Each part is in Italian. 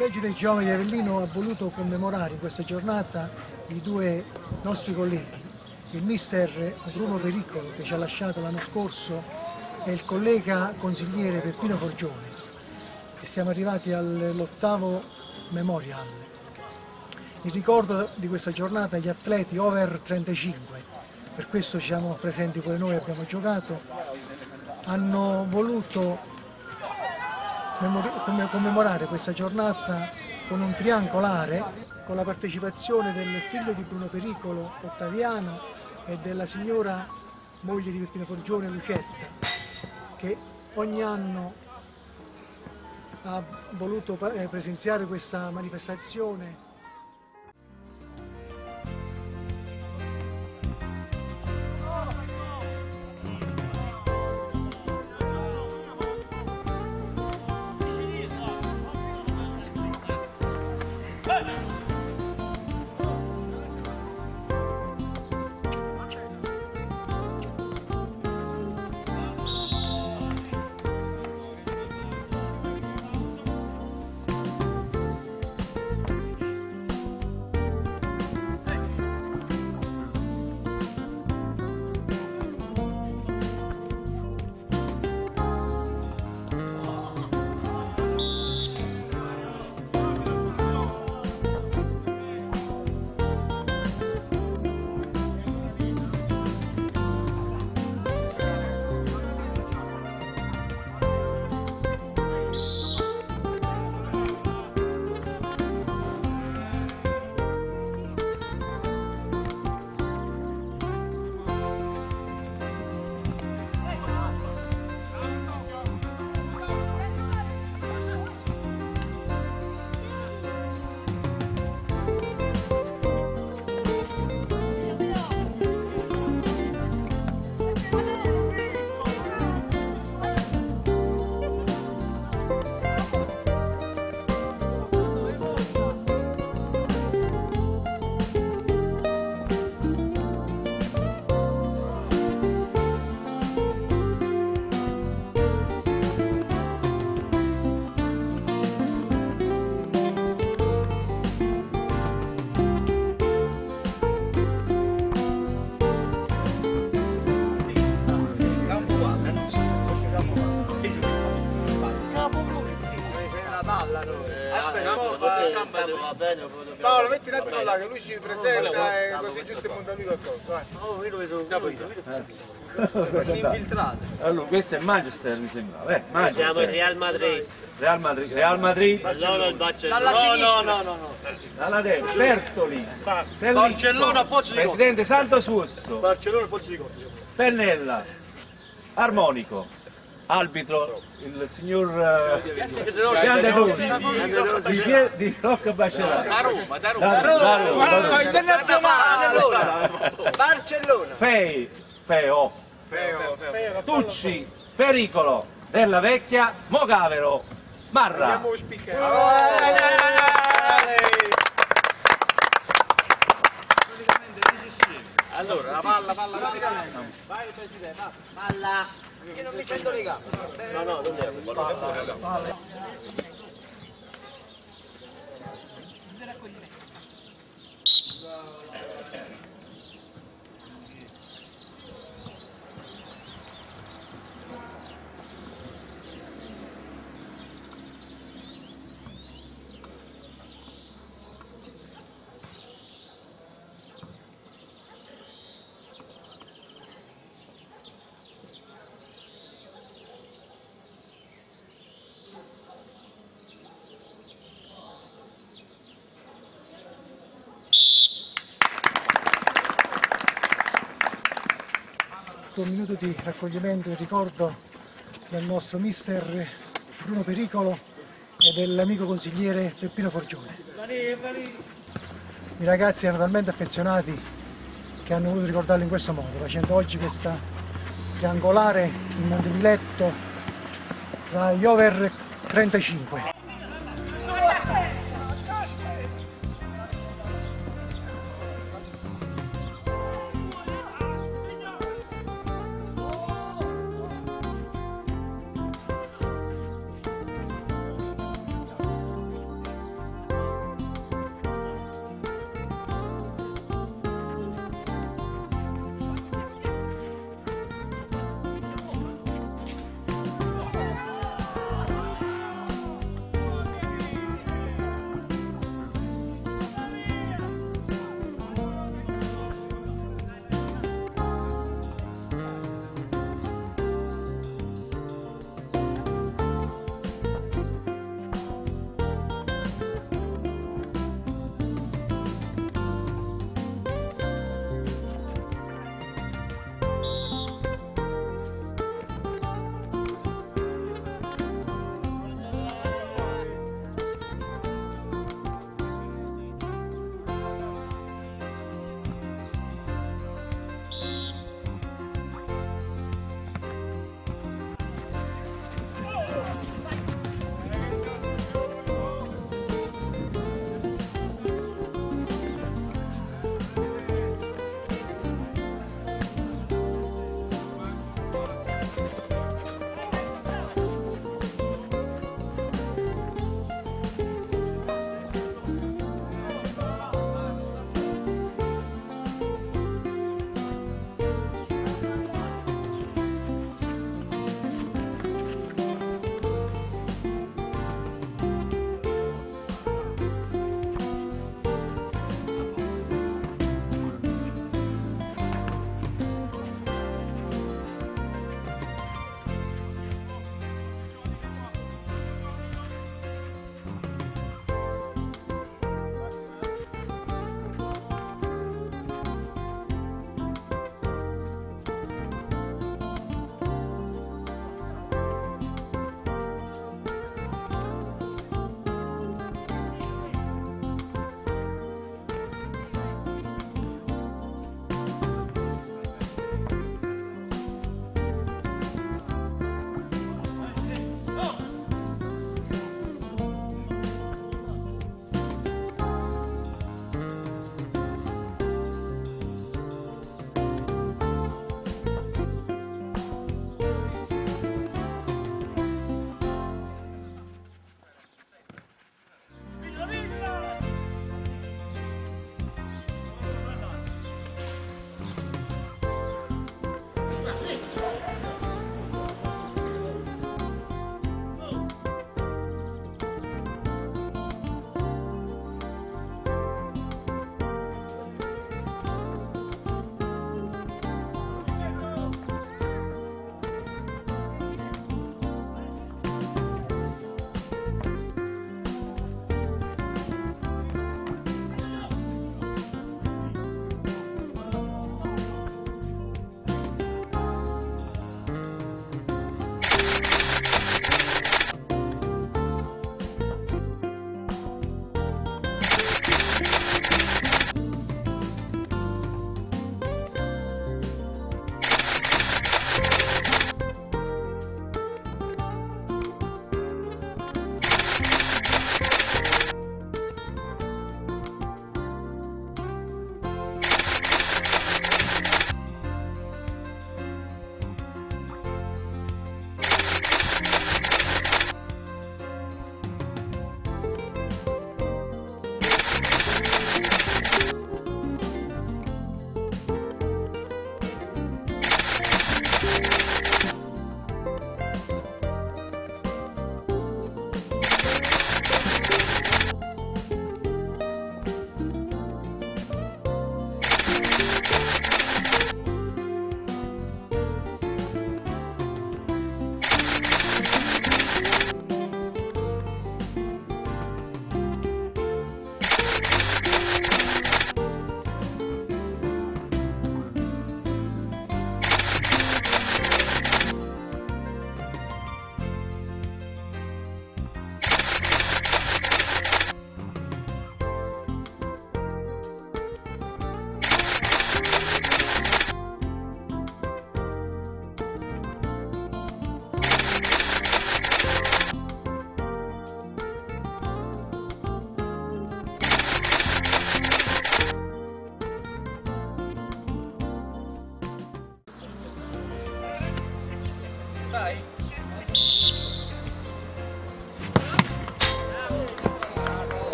Collegio dei Giovani di Avellino ha voluto commemorare in questa giornata i due nostri colleghi, il mister Bruno Pericolo che ci ha lasciato l'anno scorso e il collega consigliere Peppino Forgione. E siamo arrivati all'ottavo memorial. In ricordo di questa giornata gli atleti over 35, per questo siamo presenti pure noi, abbiamo giocato, hanno voluto commemorare questa giornata con un triangolare con la partecipazione del figlio di Bruno Pericolo, Ottaviano, e della signora moglie di Peppino Forgione, Lucetta, che ogni anno ha voluto eh, presenziare questa manifestazione Paolo, metti un attimo là che lui ci presenta e così giusto il punto amico accorto. Oh, io lo vedo un capito. infiltrate. Allora, questo è Manchester, mi sembra. Eh, Manchester. Siamo il Real Madrid. Real Madrid. Real Madrid. Allora il Barcellona. No, no, no, no, no. Dalla destra, Bertoli. Barcellona, Pozzo di Presidente Santo Susso. Barcellona, Pozzo di. Pennella. Armonico arbitro il signor Gianderosi di, di Rocca Bacelà da Roma da Roma. Da Roma. Internazionale Barcellona. Fei Feo Feo. Tucci Pericolo della vecchia Mogavero Marra allora la palla palla palla vai palla io non mi sento le gambe. No, no, non devo. Palla. Un minuto di raccoglimento e ricordo del nostro mister Bruno Pericolo e dell'amico consigliere Peppino Forgione. I ragazzi erano talmente affezionati che hanno voluto ricordarlo in questo modo, facendo oggi questa triangolare in Montemiletto tra gli over 35.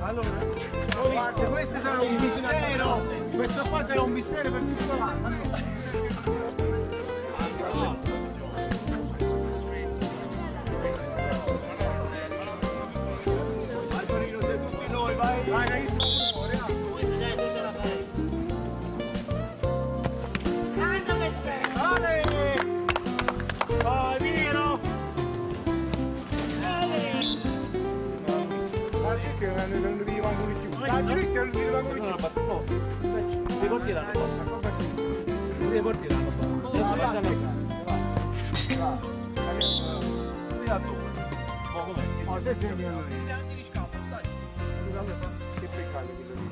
Allora, guarda, questo sarà un mistero. Questo qua sarà un mistero per tutto l'anno. Che non arriva ancora No, più. no, no. Devi portare l'anno qua. Devi portare l'anno qua. Adesso facciamo Arriva tu. Ma com'è? Ma se sei mio noi. Che peccato quello lì.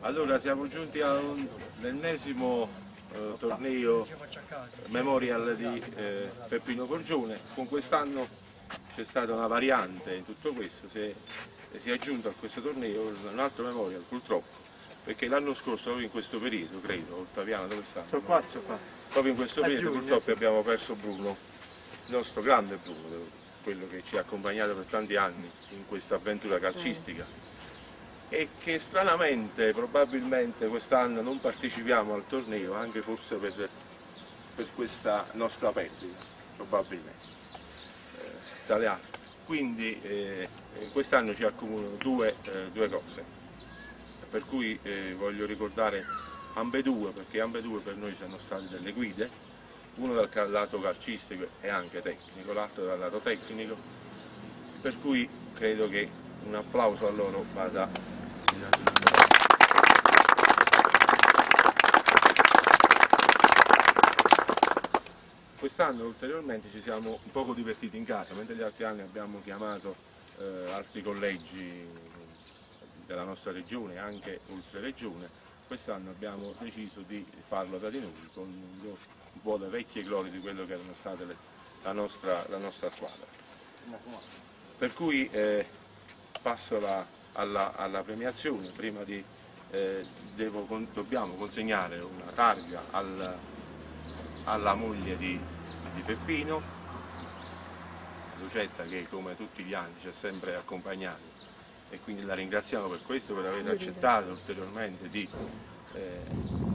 Allora siamo giunti all'ennesimo eh, torneo memorial di eh, Peppino Corgione. Con quest'anno c'è stata una variante in tutto questo, si è, si è aggiunto a questo torneo un altro memorial purtroppo, perché l'anno scorso proprio in questo periodo, credo, Ottaviano dove sta? Sono qua, sono qua. Proprio in questo periodo purtroppo abbiamo perso Bruno, nostro grande Bruno, quello che ci ha accompagnato per tanti anni in questa avventura calcistica. E che stranamente probabilmente quest'anno non partecipiamo al torneo anche forse per, per questa nostra perdita, probabilmente, eh, tra le altre. Quindi eh, quest'anno ci accomunano due, eh, due cose, per cui eh, voglio ricordare ambedue, perché ambedue per noi sono state delle guide, uno dal lato calcistico e anche tecnico, l'altro dal lato tecnico, per cui credo che un applauso a loro vada innanzitutto. Quest'anno ulteriormente ci siamo un poco divertiti in casa, mentre gli altri anni abbiamo chiamato eh, altri collegi della nostra regione, anche oltre regione, quest'anno abbiamo deciso di farlo da di noi con un po' le vecchie glorie di quello che erano state le- la, nostra, la nostra squadra. Per cui eh, passo la- alla, alla premiazione, prima di eh, devo dobbiamo consegnare una targa al- alla moglie di, di Peppino, Lucetta che come tutti gli anni ci ha sempre accompagnato. E quindi la ringraziamo per questo, per aver accettato ulteriormente di, eh,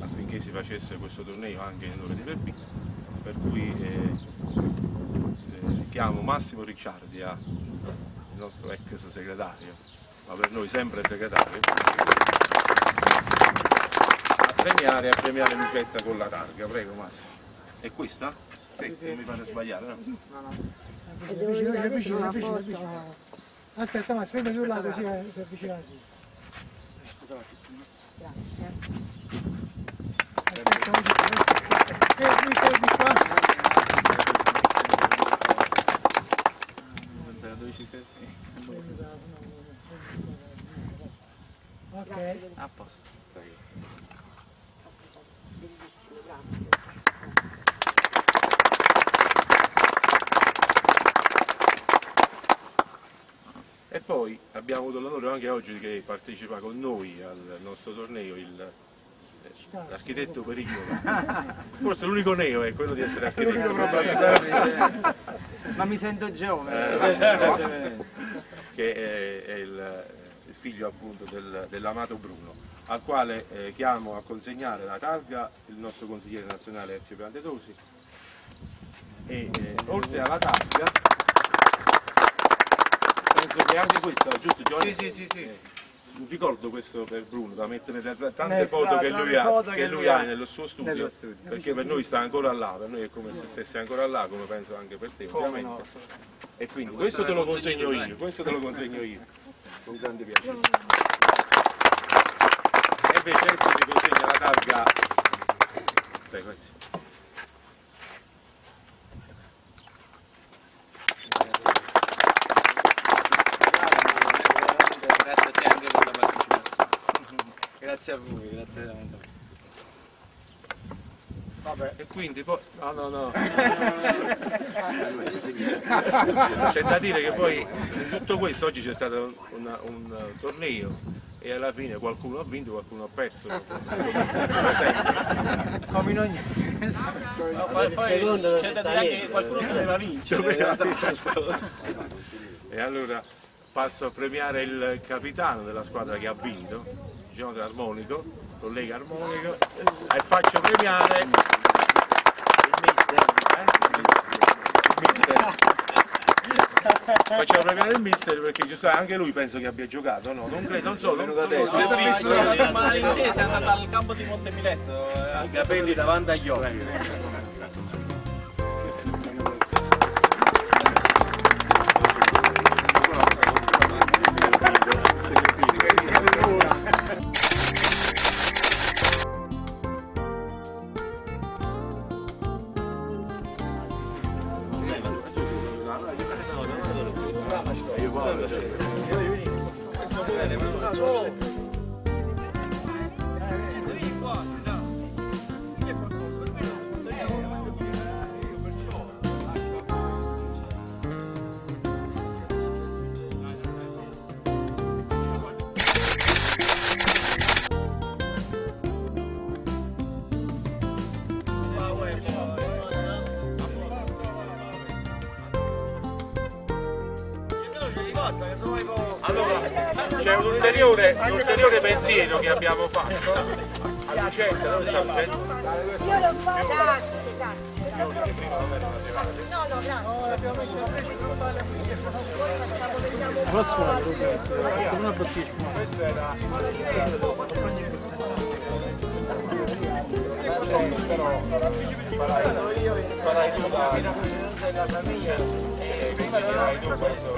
affinché si facesse questo torneo anche in onore di Peppino, per cui eh, eh, chiamo Massimo Ricciardi, a- il nostro ex segretario, ma per noi sempre segretario, a premiare, a premiare Lucetta con la targa, prego Massimo. È questa? Sì, non mi fate sbagliare, no? Vicino, vicino, vicino, vicino, vicino. Aspetta, ma fermi così si avvicina così. Ok. A posto. Bellissimo, grazie. E poi abbiamo avuto l'onore anche oggi che partecipa con noi al nostro torneo il, eh, l'architetto Pericolo. Forse l'unico neo è quello di essere architetto. Ma mi sento giovane. Eh, che è, è il, il figlio appunto del- dell'amato Bruno, al quale eh, chiamo a consegnare la targa il nostro consigliere nazionale Ezio Piantetosi e eh, oltre alla targa penso che anche questa, giusto Giovanni? Sì, sì, sì, sì. un ricordo questo per Bruno da mettere tante Nel- foto che lui ha, foto che che lui ha nello suo studio, nello studio. perché per noi sta ancora là, per noi è come se stesse ancora là, come penso anche per te Come ovviamente. no. E quindi questo te lo consegno io, questo te lo consegno io, con grande piacere. E invece adesso ti consegna la targa. Prego, grazie. Grazie a te anche per la partecipazione. Grazie a voi, grazie veramente. E quindi poi. No, no, no. C'è da dire che poi in tutto questo oggi c'è stato una- un eh, torneo e alla fine qualcuno ha vinto, qualcuno ha perso. Come in ogni... No, poi, poi c'è da dire anche che qualcuno doveva vincere. E allora passo a premiare il capitano della squadra che ha vinto, Jonathan Armonico, collega Armonico, e faccio premiare il mister. eh? Il mister. Facciamo premiare il mister perché giusto, anche lui penso che abbia giocato, no? Non credo, non so, non, Ho si è visto. visto, ma l'intesa è andata al campo di Montemiletto. eh, I capelli davanti agli occhi. 不是不是不有点错了 pensiero che abbiamo fatto a Lucetta, dove sta Lucetta? Io lo faccio. Grazie, grazie. No, no, grazie. Po'. Come una bottiglia. Questo era farai tu la della famiglia Grazie.